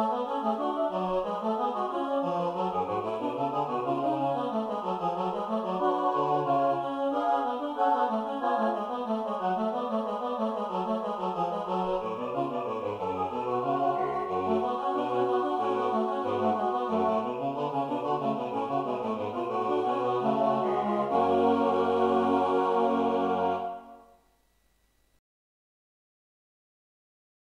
Oh, oh, oh, oh, oh.